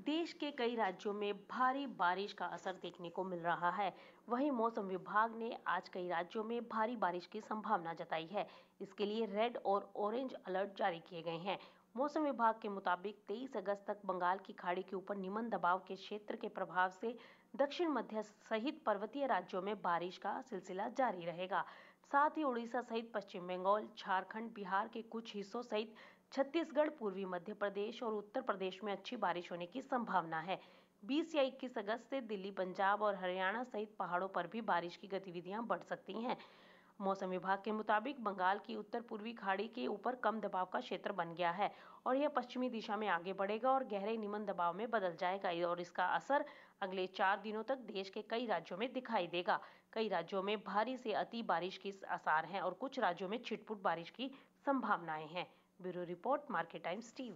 देश के कई राज्यों में भारी बारिश का असर देखने को मिल रहा है। वहीं मौसम विभाग ने आज कई राज्यों में भारी बारिश की संभावना जताई है। इसके लिए रेड और ऑरेंज अलर्ट जारी किए गए हैं। मौसम विभाग के मुताबिक 23 अगस्त तक बंगाल की खाड़ी के ऊपर निम्न दबाव के क्षेत्र के प्रभाव से दक्षिण मध्य सहित पर्वतीय राज्यों में बारिश का सिलसिला जारी रहेगा। साथ ही उड़ीसा सहित पश्चिम बंगाल, झारखंड, बिहार के कुछ हिस्सों सहित छत्तीसगढ़, पूर्वी मध्य प्रदेश और उत्तर प्रदेश में अच्छी बारिश होने की संभावना है। 20 या 21 अगस्त से दिल्ली, पंजाब और हरियाणा सहित पहाड़ों पर भी बारिश की गतिविधियाँ बढ़ सकती हैं। मौसम विभाग के मुताबिक बंगाल की उत्तर पूर्वी खाड़ी के ऊपर कम दबाव का क्षेत्र बन गया है और यह पश्चिमी दिशा में आगे बढ़ेगा और गहरे निम्न दबाव में बदल जाएगा और इसका असर अगले चार दिनों तक देश के कई राज्यों में दिखाई देगा। कई राज्यों में भारी से अति बारिश के आसार हैं और कुछ राज्यों में छिटपुट बारिश की संभावनाएँ हैं। Bureau Report, Market Times TV.